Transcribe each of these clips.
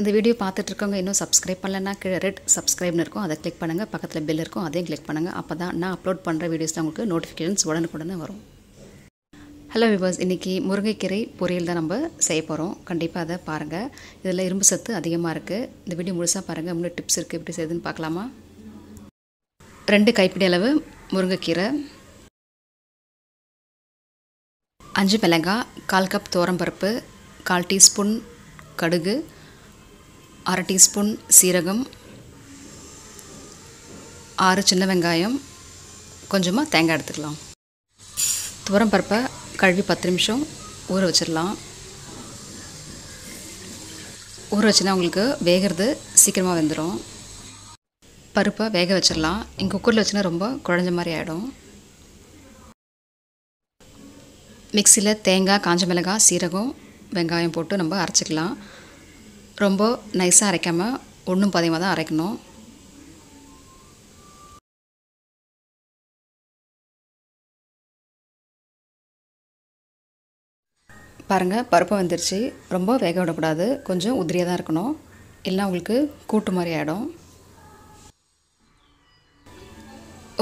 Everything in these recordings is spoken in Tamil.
இந்த வீடியோ பார்த்துட்ருக்கவங்க இன்னும் சப்ஸ்கிரைப் பண்ணலன்னா கீழே ரெட் சப்ஸ்கிரைப்னு இருக்கும். அதை கிளிக் பண்ணுங்கள் பக்கத்தில் பெல் இருக்கும். அதையும் கிளிக் பண்ணுங்கள் அப்போ தான் நான் அப்லோட் பண்ணுற வீடியோஸில் உங்களுக்கு நோட்டிஃபிகேஷன்ஸ் உடனுக்குடனே வரும். ஹலோ விவர்ஸ் இன்றைக்கி முருங்கைக்கீரை பொரியல் தான் நம்ம செய்ய போகிறோம் கண்டிப்பாக அதை பாருங்கள் இதில் இரும்பு சத்து அதிகமாக இருக்குது இந்த வீடியோ முழுசாக பாருங்கள் இன்னும் டிப்ஸ் இருக்குது எப்படி செய்யுதுன்னு பார்க்கலாமா? ரெண்டு கைப்பிடி அளவு முருங்கைக்கீரை. அஞ்சு மிளகாய் கால் கப் பருப்பு கால் டீஸ்பூன் கடுகு அரை டீஸ்பூன் சீரகம் ஆறு சின்ன வெங்காயம் கொஞ்சமாக தேங்காய் எடுத்துக்கலாம். துவரம் பருப்பை கழுவி பத்து நிமிஷம் ஊற வச்சிடலாம். ஊற வச்சுனா உங்களுக்கு வேகிறது சீக்கிரமாக வெந்துடும் பருப்பை வேக வச்சிடலாம். இங்கே குக்கரில் வச்சுனா ரொம்ப குழஞ்ச மாதிரி ஆகிடும் மிக்சியில் தேங்காய் காஞ்ச மிளகாய் சீரகம் வெங்காயம் போட்டு நம்ம அரைச்சிக்கலாம். ரொம்ப நைஸாக அரைக்காமல் ஒன்றும் பதியமாக தான் அரைக்கணும். பாருங்கள் பருப்பு வந்துருச்சு. ரொம்ப வேக விடக்கூடாது. கொஞ்சம் உதிரியாக தான் இருக்கணும். எல்லாம் உங்களுக்கு கூட்டு மாதிரி ஆகிடும்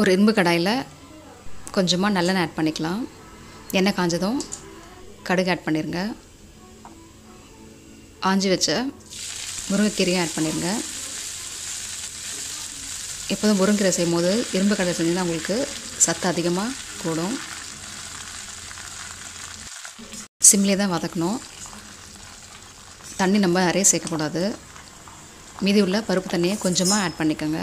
ஒரு இரும்பு கடாயில் கொஞ்சமாக நல்லெண்ணெய் ஆட் பண்ணிக்கலாம். எண்ணெய் காஞ்சதும் கடுகு ஆட் பண்ணிடுங்க ஆஞ்சி வச்ச முருங்கைக்கீரையும் ஆட் பண்ணிடுங்க எப்போதும் முருங்கீரை செய்யும் போது இரும்பு கடலை செஞ்சிங்கன்னா உங்களுக்கு சத்து அதிகமாக கூடும். சிம்லே தான் வதக்கணும். தண்ணி நம்ம நிறைய சேர்க்கக்கூடாது. மீதி உள்ள பருப்பு தண்ணியை கொஞ்சமாக ஆட் பண்ணிக்கோங்க.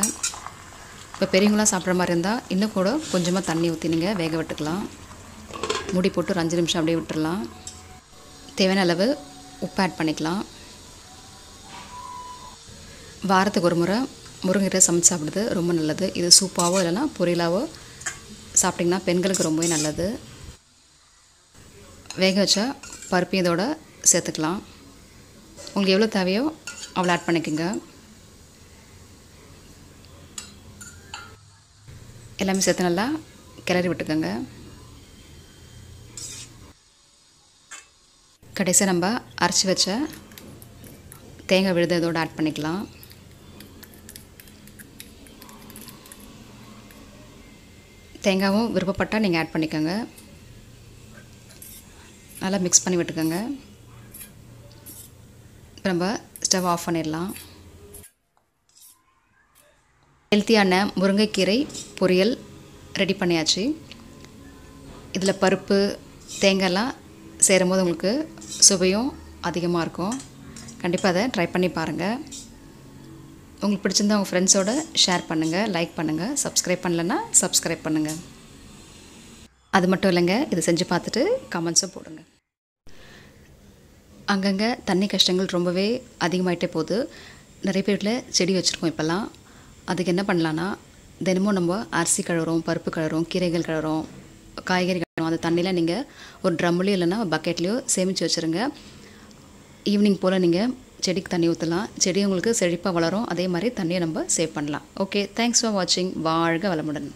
இப்போ பெரியவங்களாம் சாப்பிட்ற மாதிரி இருந்தால் இன்னும் கூட கொஞ்சமாக தண்ணி ஊற்றி நீங்கள் வேக விட்டுக்கலாம். மூடி போட்டு ஒரு அஞ்சு நிமிஷம் அப்படியே விட்டுடலாம் தேவையான அளவு உப்பு ஆட் பண்ணிக்கலாம். வாரத்துக்கு ஒரு முறை முருங்கைக்கீரை சமைச்சு சாப்பிடுது ரொம்ப நல்லது. இது சூப்பாவோ இல்லைனா பொரியலாவோ சாப்பிட்டிங்கன்னா பெண்களுக்கு ரொம்பவே நல்லது. வேக வச்ச பருப்பு இதோட சேர்த்துக்கலாம். உங்களுக்கு எவ்வளோ தேவையோ அவ்வளோ ஆட் பண்ணிக்கோங்க. எல்லாமே சேர்த்து நல்லா கிளறி விட்டுக்கோங்க. கடைசியாக நம்ம அரைச்சி வச்ச தேங்காய் விழுத இதோடு ஆட் பண்ணிக்கலாம். தேங்காவும் விருப்பப்பட்டால் நீங்கள் ஆட் பண்ணிக்கோங்க. நல்லா மிக்ஸ் பண்ணி விட்டுக்கோங்க. இப்போ நம்ம ஸ்டவ் ஆஃப் பண்ணிடலாம். ஹெல்த்தியான முருங்கைக்கீரை பொரியல் ரெடி பண்ணியாச்சு. இதில் பருப்பு தேங்காய்லாம் சேரும்போது உங்களுக்கு சுவையும் அதிகமாக இருக்கும். கண்டிப்பாக அதை ட்ரை பண்ணி பாருங்கள் உங்களுக்கு பிடிச்சிருந்தா உங்கள் ஃப்ரெண்ட்ஸோடு ஷேர் பண்ணுங்கள் லைக் பண்ணுங்கள் சப்ஸ்கிரைப் பண்ணலன்னா சப்ஸ்கிரைப் பண்ணுங்கள் அது மட்டும் இல்லைங்க இது செஞ்சு பார்த்துட்டு கமெண்ட்ஸும் போடுங்க. அங்கங்கே தண்ணி கஷ்டங்கள் ரொம்பவே அதிகமாகிட்டே போகுது. நிறைய பேரில் செடி வச்சுருக்கோம் இப்போல்லாம். அதுக்கு என்ன பண்ணலான்னா தினமும் நம்ம அரிசி கழுவுறோம் பருப்பு கழுவுறோம் கீரைகள் கழுவுறோம். காய்கறி கழுவுறோம் அந்த தண்ணியில் நீங்கள் ஒரு ட்ரம்லேயோ இல்லைன்னா பக்கெட்லேயோ சேமித்து வச்சுருங்க. ஈவினிங் போல் நீங்கள் செடிக்கு தண்ணி ஊற்றலாம் செடி உங்களுக்கு செழிப்பாக வளரும். அதே மாதிரி தண்ணியை நம்ம சேவ் பண்ணலாம். ஓகே தேங்க்ஸ் ஃபார் வாட்சிங் வாழ்க வளமுடன்.